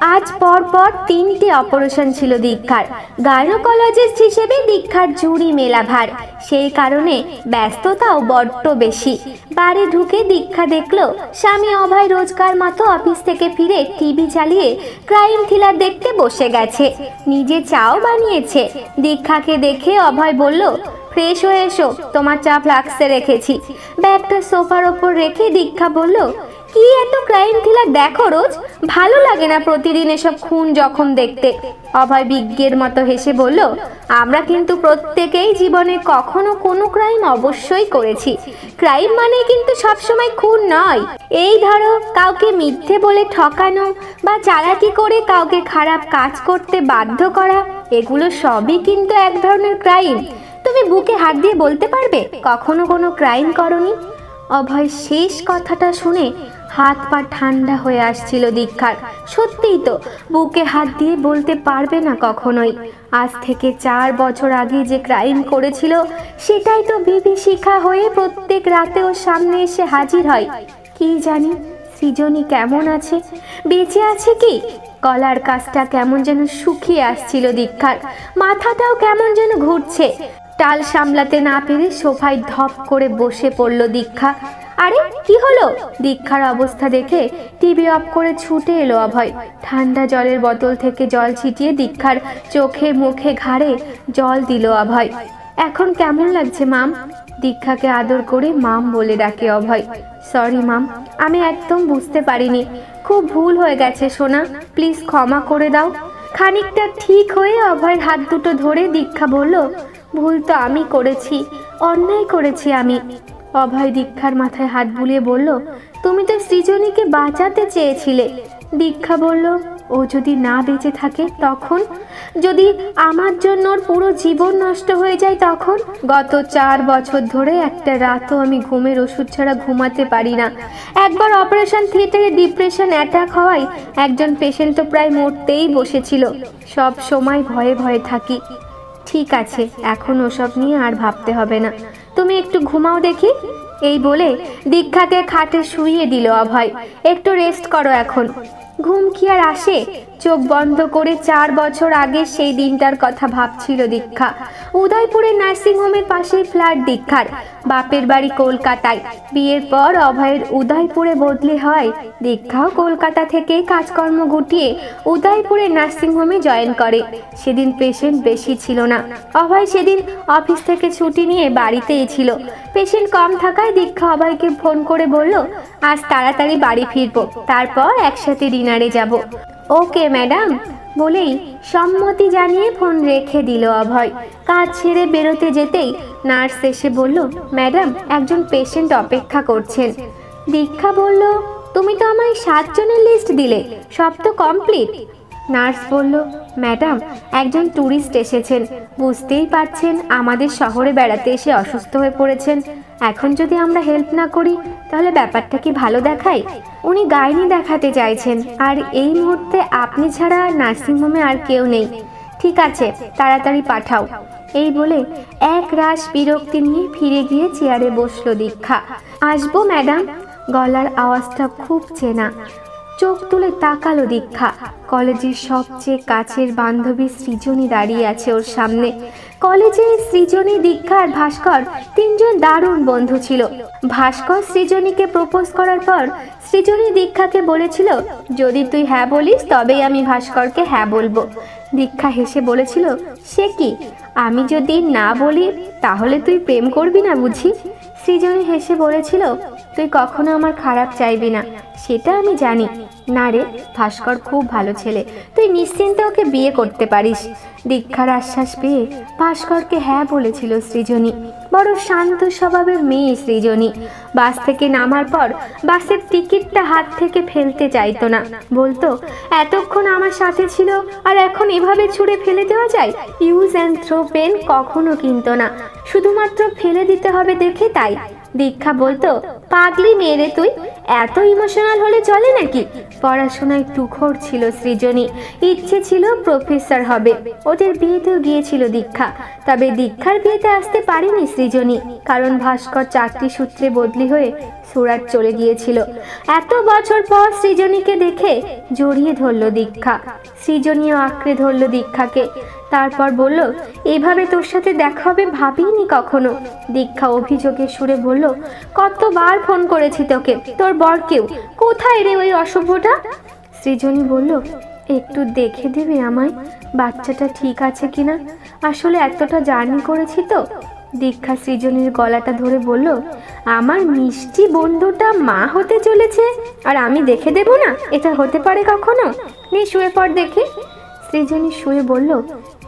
আজ পর পর তিনটি অপারেশন ছিল দীক্ষার। গাইনোকোলজিস্ট হিসেবে দীক্ষার জুড়ি মেলা ভার সেই কারণে ব্যস্ততাও বড্ড বেশি। বাড়ি ঢুকে দীক্ষা দেখল, স্বামী অভয় রোজকার মতো অফিস থেকে ফিরে টিভি চালিয়ে ক্রাইম থ্রিলার দেখতে বসে গেছে। নিজে চাও বানিয়েছে। দীক্ষাকে দেখে অভয় বলল, ফ্রেশ হয়ে এসো, তোমার চা ফ্লাক্সে রেখেছি। ব্যাগটা সোফার ওপর রেখে দীক্ষা বলল কি এত ক্রাইম থ্রিলার দেখো রোজ? ভালো লাগে না প্রতিদিন এসব খুন জখম দেখতে। অভয় বিজ্ঞের মতো হেসে বলল, আমরা কিন্তু প্রত্যেকেই জীবনে কখনো কোনো ক্রাইম অবশ্যই করেছি। ক্রাইম মানে কিন্তু সবসময় খুন নয়। এই ধরো, কাউকে মিথ্যে বলে ঠকানো বা চালাকি করে কাউকে খারাপ কাজ করতে বাধ্য করা, এগুলো সবই কিন্তু এক ধরনের ক্রাইম তুমি বুকে হাত দিয়ে বলতে পারবে, কখনো কোনো ক্রাইম করনি? অভয় শেষ কথাটা শুনে হাত পা ঠান্ডা হয়ে আসছিল দীক্ষার। সত্যিই তো, বুকে হাত দিয়ে বলতে পারবে না কখনোই। আজ থেকে চার বছর আগে যে ক্রাইম করেছিল, সেটাই তো বিভীষিকা হয়ে প্রত্যেক রাতে ওর সামনে এসে হাজির হয়। কি জানি, সৃজনী কেমন আছে? বেঁচে আছে কি? গলার কাজটা কেমন যেন শুকিয়ে আসছিল দীক্ষার। মাথাটাও কেমন যেন ঘুরছে। টাল সামলাতে না পেরে সোফায় ধপ করে বসে পড়ল দীক্ষা। আরে, কি হলো? দীক্ষার অবস্থা দেখে টিভি অফ করে ছুটে এলো অভয়। ঠান্ডা জলের বোতল থেকে জল ছিটিয়ে দীক্ষার চোখে মুখে ঘাড়ে জল দিল অভয়। এখন কেমন লাগছে, মাম? দীক্ষাকে আদর করে মাম বলে ডাকে অভয়। সরি মাম, আমি একদম বুঝতে পারিনি। খুব ভুল হয়ে গেছে, সোনা। প্লিজ ক্ষমা করে দাও। খানিকটা ঠিক হয়ে অভয়ের হাত দুটো ধরে দীক্ষা বলল, ভুল তো আমি করেছি। অন্যায় করেছি আমি। অভয় দীক্ষার মাথায় হাত বুলিয়ে বলল, তুমি তো সৃজনীকে বাঁচাতে চেয়েছিলে। দীক্ষা বলল, ও যদি না বেঁচে থাকে তখন? যদি আমার জন্য ওর পুরো জীবন নষ্ট হয়ে যায় তখন? গত চার বছর ধরে একটা রাতও আমি ঘুমের ওষুধ ছাড়া ঘুমাতে পারি না। একবার অপারেশন থিয়েটারে ডিপ্রেশন অ্যাটাক হওয়ায় একজন পেশেন্ট তো প্রায় মরতেই বসেছিল। সব সময় ভয়ে ভয়ে থাকি। ঠিক আছে, এখন ওসব নিয়ে আর ভাবতে হবে না। তুমি একটু ঘুমাও দেখি। এই বলে দীক্ষাকে খাটে শুইয়ে দিল অভয়। একটু রেস্ট করো এখন। ঘুম কি আর আসে? চোখ বন্ধ করে চার বছর আগে সেই দিনটার কথা ভাবছিল দীক্ষা। উদয়পুরের নার্সিংহোমের পাশে ফ্ল্যাট দীক্ষার। বাপের বাড়ি কলকাতায়। বিয়ের পর অভয়ের উদয়পুরে বদলি হয় দীক্ষাও কলকাতা থেকে কাজকর্ম গুটিয়ে উদয়পুরে নার্সিংহোমে জয়েন করে। সেদিন পেশেন্ট বেশি ছিল না। অভয় সেদিন অফিস থেকে ছুটি নিয়ে বাড়িতেই ছিল। পেশেন্ট কম থাকায় দীক্ষা অভয়কে ফোন করে বলল, আজ তাড়াতাড়ি বাড়ি ফিরবো। তারপর একসাথে ডিনারে যাব। Okay, madam. বলেই সম্মতি জানিয়ে ফোন রেখে দিল অভয়। কাজ ছেড়ে বেরোতে যেতেই নার্স এসে বলল, ম্যাডাম, একজন পেশেন্ট অপেক্ষা করছেন। দীক্ষা বলল, তুমি তো আমায় সাতজনের লিস্ট দিলে, সব তো কমপ্লিট। নার্স বলল, ম্যাডাম, একজন ট্যুরিস্ট এসেছেন। বুঝতেই পারছেন আমাদের শহরে বেড়াতে এসে অসুস্থ হয়ে পড়েছেন। এখন যদি আমরা হেল্প না করি, তাহলে ব্যাপারটা কি ভালো দেখায়? উনি গাইনি দেখাতে চাইছেন। আর এই মুহূর্তে আপনি ছাড়া নার্সিংহোমে আর কেউ নেই। ঠিক আছে, তাড়াতাড়ি পাঠাও। এই বলে এক রাশ বিরক্তি নিয়ে ফিরে গিয়ে চেয়ারে বসল দীক্ষা। আসব, ম্যাডাম। গলার আওয়াজটা খুব চেনা। চোখ তুলে তাকালো দীক্ষা। কলেজের সবচেয়ে কাছের বান্ধবী সৃজনী দাঁড়িয়ে আছে ওর সামনে। কলেজে সৃজনী, দীক্ষা আর ভাস্কর তিনজন দারুণ বন্ধু ছিল। ভাস্কর সৃজনীকে প্রপোজ করার পর সৃজনী দীক্ষাকে বলেছিল, যদি তুই হ্যাঁ বলিস, তবেই আমি ভাস্করকে হ্যাঁ বলব। দীক্ষা হেসে বলেছিল, সে কি? আমি যদি না বলি, তাহলে তুই প্রেম করবি না বুঝি? সৃজনী হেসে বলেছিল, তুই কখনো আমার খারাপ চাইবি না, সেটা আমি জানি। না রে, ভাস্কর খুব ভালো ছেলে, তুই নিশ্চিন্তে ওকে বিয়ে করতে পারিস। দীক্ষার আশ্বাস পেয়ে ভাস্করকে হ্যাঁ বলেছিল সৃজনী। বড় শান্ত স্বভাবের মেয়ে সৃজনী। বাস থেকে নামার পর বাসের টিকিটটা হাত থেকে ফেলতে চাইতো না। বলতো, এতক্ষণ আমার সাথে ছিল আর এখন এভাবে ছুঁড়ে ফেলে দেওয়া যায়? ইউজ অ্যান্ড থ্রো পেন কখনো কিনতো না। শুধুমাত্র ফেলে দিতে হবে দেখে তাই। দীক্ষা বলতো, পাগলি মেয়েরে তুই, এত ইমোশনাল হলে চলে নাকি? পড়াশোনায় তুখর ছিল সৃজনী, ইচ্ছে ছিল প্রফেসর হবে। ওদের বিয়েতেও গিয়েছিল দীক্ষা, তবে দীক্ষার বিয়েতে আসতে পারেনি সৃজনী, কারণ ভাস্কর চাকরি সূত্রে বদলি হয়ে সুরাট চলে গিয়েছিল। এত বছর পর সৃজনীকে দেখে জড়িয়ে ধরল দীক্ষা। সৃজনীও আঁকড়ে ধরল দীক্ষাকে। তারপর বলল, এভাবে তোর সাথে দেখা হবে ভাবিনি কখনো? দীক্ষা অভিযোগের সুরে বলল, কতবার ফোন করেছি তোকে। তোর বরকেও কোথায় রে ওই অসভ্যটা? সৃজনী বলল, একটু দেখে দেবে আমায়। বাচ্চাটা ঠিক আছে কিনা? আসলে এতটা জার্নি করেছি তো। দীক্ষা সৃজনের গলাটা ধরে বলল, আমার মিষ্টি বন্ধুটা মা হতে চলেছে, আর আমি দেখে দেব না, এটা হতে পারে কখনো? নে, শুয়ে পর দেখি। সৃজনী শুয়ে বলল,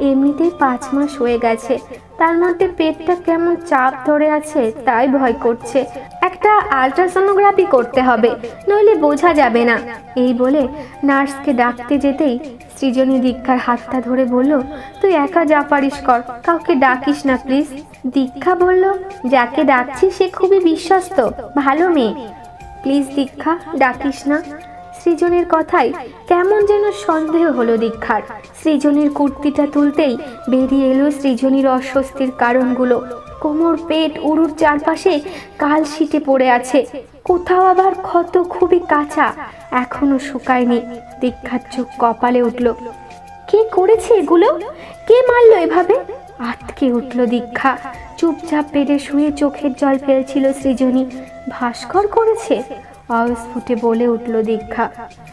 এমনিতেই পাঁচ মাস হয়ে গেছে। তার মধ্যে পেটটা কেমন চাপ ধরে আছে তাই ভয় করছে। একটা আলট্রাসোনোগ্রাফি করতে হবে, নইলে বোঝা যাবে না। এই বলে নার্সকে ডাকতে যেতেই সৃজনী দীক্ষার হাতটা ধরে বলল, তুই একা যা পারিস কর, কাউকে ডাকিস না প্লিজ। দীক্ষা বলল, যাকে ডাকছি সে খুবই বিশ্বস্ত, ভালো মেয়ে। প্লিজ দীক্ষা, ডাকিস না। সৃজনের কথাই কেমন যেন সন্দেহ হলো দীক্ষার। সৃজনের কুর্তিটা তুলতেই বেরিয়ে এলো সৃজনীর অস্বস্তির কারণগুলো। কোমর, পেট উড়ুর চারপাশে কাল শীটে পড়ে আছে। কোথাও আবার ক্ষত খুবই কাঁচা। এখনও শুকায়নি। দীক্ষার চোখ কপালে উঠল। কে করেছে এগুলো? কে মারলো এভাবে? আটকে উঠল দীক্ষা। চুপচাপ পেটে শুয়ে চোখের জল ফেলছিল সৃজনী। ভাস্কর করেছে? অস্ফুটে বলে উঠল দীক্ষা।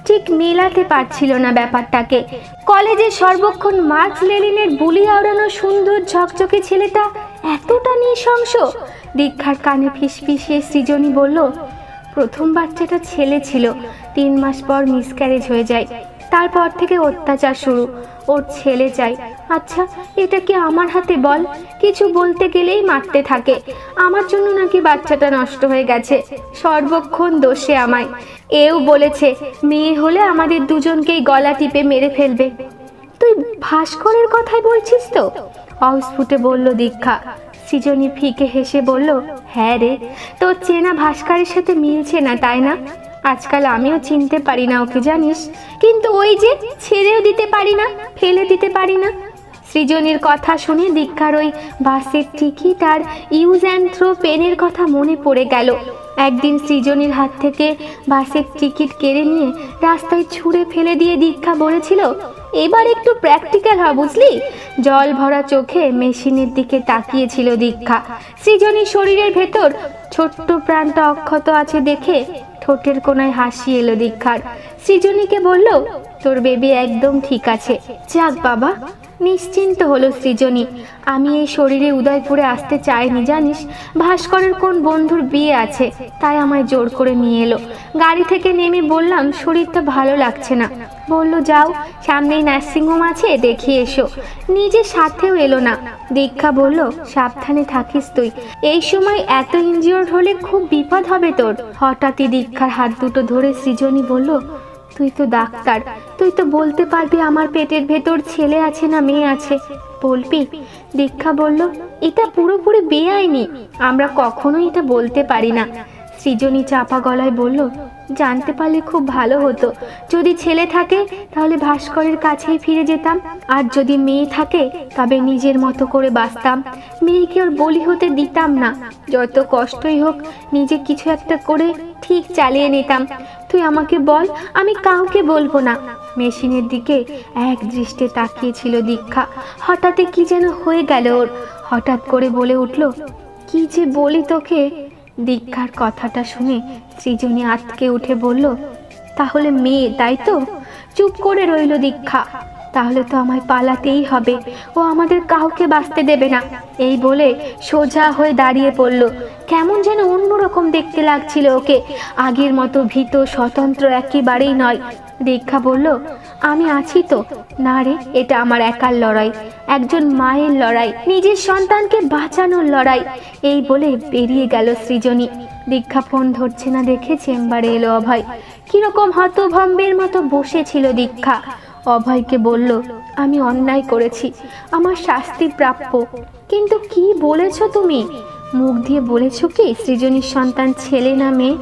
ঠিক মেলাতে পারছিল না ব্যাপারটাকে। কলেজে সর্বক্ষণ মার্কস লেলিনের বুলি আওড়ানো সুন্দর ঝকঝকে ছেলেটা এতটা নৃশংস। দীক্ষার কানে ফিসফিসিয়ে সৃজনী বলল, প্রথম বাচ্চাটা ছেলে ছিল। তিন মাস পর মিসক্যারেজ হয়ে যায়। তারপর থেকে অত্যাচার শুরু। ওর ছেলে চাই। আচ্ছা এটা কি আমার হাতে বল? কিছু বলতে গেলেই মারতে থাকে। আমার জন্য নাকি বাচ্চাটা নষ্ট হয়ে গেছে। সর্বক্ষণ দোষে আমায়। এও বলেছে, মেয়ে হলে আমাদের দুজনকেই গলা টিপে মেরে ফেলবে। তুই ভাস্করের কথাই বলছিস তো? অস্ফুটে বলল দীক্ষা। সৃজনী ফিকে হেসে বলল হ্যাঁ রে, তোর চেনা ভাস্করের সাথে মিলছে না, তাই না? আজকাল আমিও চিনতে পারি না ওকে, জানিস? কিন্তু ওই যে ছেড়েও দিতে পারি না, ফেলে দিতে পারি না। সৃজনীর কথা শুনে দীক্ষার ওই বাসের টিকিট আর ইউজ অ্যান্ড থ্রো পেনের কথা মনে পড়ে গেল। একদিন সৃজনীর হাত থেকে বাসের টিকিট কেড়ে নিয়ে রাস্তায় ছুঁড়ে ফেলে দিয়ে দীক্ষা বলেছিল, এবার একটু প্র্যাকটিক্যাল হ, বুঝলি? জল ভরা চোখে মেশিনের দিকে তাকিয়েছিল দীক্ষা। সৃজনীর শরীরের ভেতর ছোট্ট প্রাণটা অক্ষত আছে দেখে ঠোঁটের কোনায় হাসি এলো দীক্ষার। সৃজনীকে বলল তোর বেবি একদম ঠিক আছে। যাক বাবা। নিশ্চিন্ত হলো সৃজনী। আমি এই শরীরে উদয়পুরে আসতে চাইনি, জানিস? ভাস্করের কোন বন্ধুর বিয়ে আছে, তাই আমায় জোর করে নিয়ে এলো। গাড়ি থেকে নেমে বললাম, শরীরটা ভালো লাগছে না। বলল, যাও, সামনেই নার্সিংহোম আছে দেখিয়ে এসো। নিজে সাথেও এলো না। দীক্ষা বলল, সাবধানে থাকিস তুই। এই সময় এত ইনজিওর্ড হলে খুব বিপদ হবে তোর। হঠাৎই দীক্ষার হাত দুটো ধরে সৃজনী বলল তুই তো ডাক্তার। তুই তো বলতে পারবি আমার পেটের ভেতর ছেলে আছে না মেয়ে আছে। বলবি? দীক্ষা বলল, এটা পুরোপুরি বেআইনি। আমরা কখনোই এটা বলতে পারি না। সৃজনী চাপা গলায় বলল, জানতে পারলে খুব ভালো হতো। যদি ছেলে থাকে, তাহলে ভাস্করের কাছেই ফিরে যেতাম। আর যদি মেয়ে থাকে, তবে নিজের মতো করে বাঁচতাম। মেয়েকে ওর বলি হতে দিতাম না। যত কষ্টই হোক, নিজে কিছু একটা করে ঠিক চালিয়ে নিতাম। তুই আমাকে বল, আমি কাউকে বলব না। মেশিনের দিকে এক দৃষ্টে তাকিয়েছিল দীক্ষা। হঠাৎই কি যেন হয়ে গেল ওর। হঠাৎ করে বলে উঠল, কি যে বলি তোকে? দীক্ষার কথাটা শুনে সৃজনী আটকে উঠে বলল, তাহলে মেয়ে, তাই তো? চুপ করে রইল দীক্ষা। তাহলে তো আমায় পালাতেই হবে। ও আমাদের কাউকে বাঁচতে দেবে না। এই বলে সোজা হয়ে দাঁড়িয়ে পড়ল। কেমন যেন অন্যরকম দেখতে লাগছিল ওকে। আগের মতো ভীত স্বতন্ত্র একেবারেই নয়। দীক্ষা বলল, আমি আছি তো। না রে, এটা আমার একার লড়াই। একজন মায়ের লড়াই, নিজের সন্তানকে বাঁচানোর লড়াই। এই বলে বেরিয়ে গেল সৃজনী। দীক্ষা ফোন ধরছে না দেখে চেম্বারে এলো অভয়। কীরকম হতভম্বের মতো বসেছিল দীক্ষা। অভয়কে বলল, আমি অন্যায় করেছি। আমার শাস্তি প্রাপ্য। কিন্তু কি বলেছ তুমি? মুখ দিয়ে বলেছ কি, সৃজনীর সন্তান ছেলে না মেয়ে?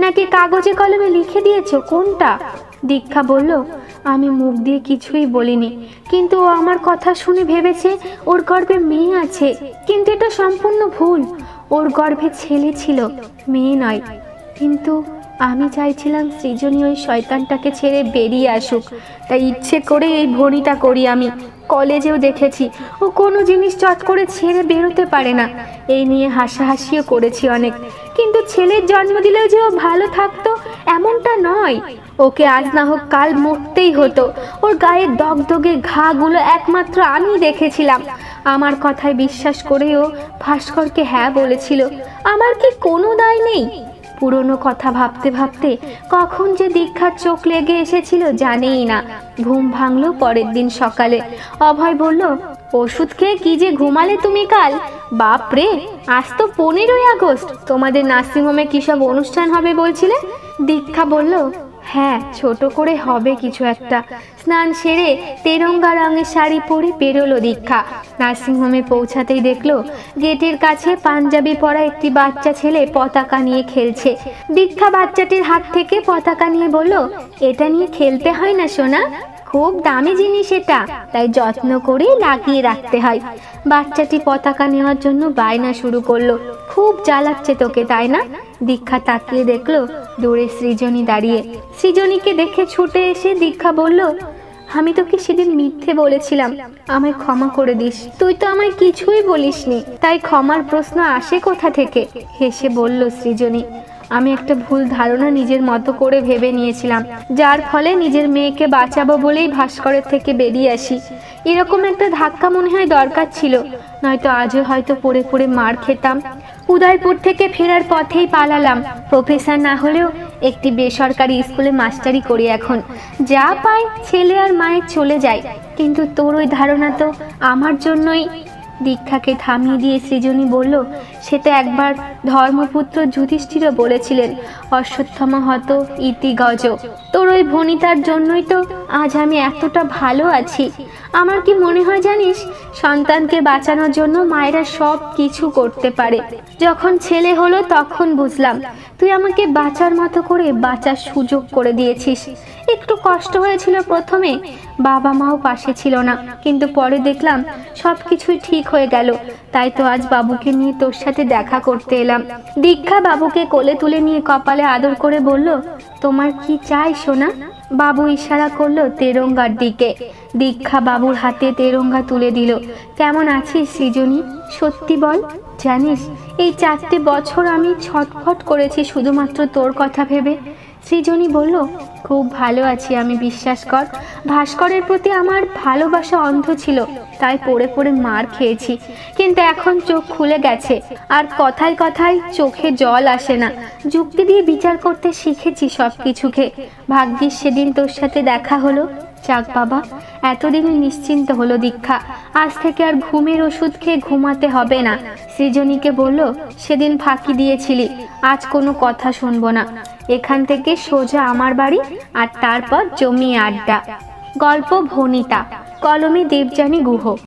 নাকি কাগজে কলমে লিখে দিয়েছ কোনটা? দীক্ষা বলল, আমি মুখ দিয়ে কিছুই বলিনি। কিন্তু ও আমার কথা শুনে ভেবেছে ওর গর্ভে মেয়ে আছে। কিন্তু এটা সম্পূর্ণ ভুল। ওর গর্ভে ছেলে ছিল, মেয়ে নয়। কিন্তু আমি চাইছিলাম সৃজনী ওই শয়তানটাকে ছেড়ে বেরিয়ে আসুক। তাই ইচ্ছে করে এই ভনিটা করি আমি। কলেজেও দেখেছি। ও কোনো জিনিস চট করে ছেড়ে বেরোতে পারে না। এই নিয়ে হাসাহাসিও করেছি অনেক। কিন্তু ছেলের জন্ম দিলেও যে ও ভালো থাকতো, এমনটা নয়। ওকে আজ না হোক কাল মরতেই হতো। ওর গায়ের দগদগে ঘাগুলো একমাত্র আমি দেখেছিলাম। আমার কথায় বিশ্বাস করেও ভাস্করকে হ্যাঁ বলেছিল। আমার কি কোনো দায় নেই? পুরনো কথা ভাবতে ভাবতে কখন যে দীক্ষার চোখ লেগে এসেছিল জানেই না। ঘুম ভাঙল পরের দিন সকালে। অভয় বলল, ওষুধ খেয়ে কি যে ঘুমালে তুমি কাল? বাপ রে, আজ তো পনেরোই আগস্ট। তোমাদের নার্সিংহোমে কী সব অনুষ্ঠান হবে বলছিলে? দীক্ষা বলল হ্যাঁ ছোট করে হবে কিছু একটা। স্নান সেরে তেরঙ্গা রঙের শাড়ি পরে বেরোলো দীক্ষা। নার্সিংহোমে পৌঁছাতেই দেখল, গেটের কাছে পাঞ্জাবি পরা একটি বাচ্চা ছেলে পতাকা নিয়ে খেলছে। দীক্ষা বাচ্চাটির হাত থেকে পতাকা নিয়ে বলল, এটা নিয়ে খেলতে হয় না, সোনা। খুব দামি জিনিস এটা। তাই যত্ন করে লাগিয়ে রাখতে হয়। বাচ্চাটি পতাকা নেওয়ার জন্য বায়না শুরু করল। খুব জ্বালাচ্ছে তোকে, তাই না? দীক্ষা তাকিয়ে দেখল দূরে সৃজনী দাঁড়িয়ে। সৃজনীকে দেখে ছুটে এসে দীক্ষা বলল, আমি তোকে সেদিন মিথ্যে বলেছিলাম। আমায় ক্ষমা করে দিস। তুই তো আমায় কিছুই বলিসনি। তাই ক্ষমার প্রশ্ন আসে কোথা থেকে? হেসে বলল সৃজনী। আমি একটা ভুল ধারণা নিজের মতো করে ভেবে নিয়েছিলাম, যার ফলে নিজের মেয়েকে বাঁচাবো বলেই ভাস্করের থেকে বেরিয়ে আসি। এরকম একটা ধাক্কা মনে হয় দরকার ছিল, নয়তো আজও হয়তো পড়ে পড়ে মার খেতাম। উদয়পুর থেকে ফেরার পথেই পালালাম। প্রফেসর না হলেও একটি বেসরকারি স্কুলে মাস্টারি করি এখন। যা পাই ছেলে আর মায়ের চলে যায়। কিন্তু তোর ওই ধারণা তো আমার জন্যই। দীক্ষাকে থামিয়ে দিয়ে সৃজনী বলল সেটা একবার ধর্মপুত্র যুধিষ্ঠিরও বলেছিলেন অশ্বত্থমা হত ইতি গজ। তোর ওই ভনিতার জন্যই তো আজ আমি এতটা ভালো আছি। আমার কি মনে হয় জানিস, সন্তানকে বাঁচানোর জন্য মায়েরা সব কিছু করতে পারে। যখন ছেলে হলো তখন বুঝলাম, তুই আমাকে বাঁচার মতো করে বাঁচার সুযোগ করে দিয়েছিস। একটু কষ্ট হয়েছিল প্রথমে, বাবা মাও পাশে ছিল না। কিন্তু পরে দেখলাম সব কিছুই ঠিক হয়ে গেল। তাই তো আজ বাবুকে নিয়ে তোর দেখা করতে এলাম। দীক্ষা বাবুকে কোলে তুলে নিয়ে কপালে আদর করে বলল, তোমার কি চাই, সোনা? বাবু ইশারা করল তেরঙ্গার দিকে। দীক্ষা বাবুর হাতে তেরঙ্গা তুলে দিল। কেমন আছিস সৃজনী? সত্যি বল, জানিস, এই চারটে বছর আমি ছটফট করেছি শুধুমাত্র তোর কথা ভেবে। সৃজনী বলল, খুব ভালো আছি আমি, বিশ্বাস কর। ভাস্করের প্রতি আমার ভালোবাসা অন্ধ ছিল, তাই পড়ে পড়ে মার খেয়েছি। কিন্তু এখন চোখ খুলে গেছে, আর কথায় কথায় চোখে জল আসে না। যুক্তি দিয়ে বিচার করতে শিখেছি সব কিছুকে ভাগ্যিস সেদিন তোর সাথে দেখা হলো। যাক বাবা এতদিনে নিশ্চিন্ত হলো দীক্ষা। আজ থেকে আর ঘুমের ওষুধ খেয়ে ঘুমাতে হবে না। সৃজনীকে বলল, সেদিন ফাঁকি দিয়েছিলি, আজ কোনো কথা শুনব না। এখান থেকে সোজা আমার বাড়ি আর তারপর জমি আড্ডা। গল্প ভনিতা। কলমে দেবযানী গুহ।